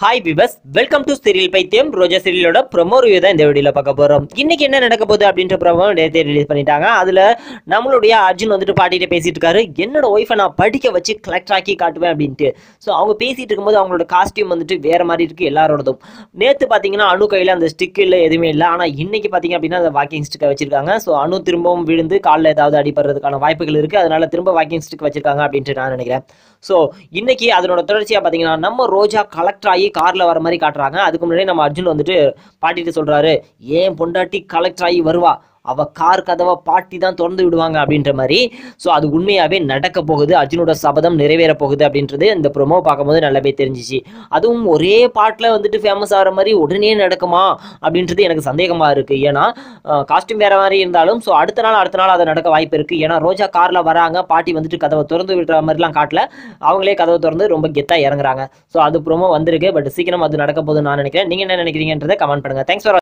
Hi viewers welcome to serial பைத்தியம் Roja சீரியலோட promo review தான் இந்த வீடியோவில் பார்க்க போகிறோம் இன்னைக்கு என்ன நடக்க போகுது அப்படின்ற ப்ரொமோ நேரத்தை ரிலீஸ் பண்ணிட்டாங்க. அதில் நம்மளுடைய அர்ஜுன் வந்துட்டு பாட்டிகிட்ட பேசிட்டு இருக்காரு. என்னோட ஒய்ஃபை நான் படிக்க வச்சு கலெக்ட் ஆக்கி காட்டுவேன் அப்படின்ட்டு. ஸோ அவங்க பேசிட்டு இருக்கும்போது அவங்களோட காஸ்டியூம் வந்துட்டு வேற மாதிரி இருக்கு எல்லாரோடதும். நேற்று பார்த்தீங்கன்னா அணு கையில் அந்த ஸ்டிக் இல்லை எதுவுமே இல்லை. ஆனால் இன்னைக்கு பார்த்தீங்க அப்படின்னா அந்த வாக்கிங் ஸ்டிக்கை வச்சிருக்காங்க. ஸோ அணு திரும்பவும் விழுந்து காலில் ஏதாவது அடிபடுறதுக்கான வாய்ப்புகள் இருக்குது அதனால திரும்ப வாக்கிங் ஸ்டிக் வச்சிருக்காங்க அப்படின்ட்டு நான் நினைக்கிறேன். ஸோ இன்னைக்கு அதனோட தொடர்ச்சியாக பார்த்தீங்கன்னா நம்ம ரோஜா கலெக்ட் ஆகி கார்ல வர மாதிரி காட்டுறாங்க. அதுக்கு முன்னாடி நம்ம அர்ஜுன் வந்துட்டு பாட்டிட்டு சொல்றாரு ஏன் பொண்டாட்டி கலெக்டர் ஆகி வருவா? அவ கார் கதவை பாட்டி தான் திறந்து விடுவாங்க அப்படின்ற மாதிரி. ஸோ அது உண்மையாகவே நடக்க போகுது. அர்ஜுனோட சபதம் நிறைவேற போகுது அப்படின்றது இந்த ப்ரொமோ பார்க்கும்போது நல்லாவே தெரிஞ்சிச்சு. அதுவும் ஒரே பாட்டில் வந்துட்டு ஃபேமஸ் ஆகிற மாதிரி உடனே நடக்குமா அப்படின்றது எனக்கு சந்தேகமாக இருக்குது ஏன்னா காஸ்டியூம் வேறு மாதிரி இருந்தாலும் ஸோ அடுத்த நாள் அடுத்த நாள் அதை நடக்க வாய்ப்பு இருக்குது ஏன்னா ரோஜா காரில் வராங்க. பாட்டி வந்துட்டு கதவை திறந்து விடுற மாதிரிலாம் காட்டல. அவங்களே கதவை திறந்து ரொம்ப கெத்தாக இறங்குறாங்க. ஸோ அது ப்ரோமோ வந்திருக்கு. பட் சீக்கிரம் அது நடக்க போகுதுன்னு நான் நினைக்கிறேன். நீங்கள் என்ன நினைக்கிறீங்கன்றதை கமெண்ட் பண்ணுங்க. Thanks for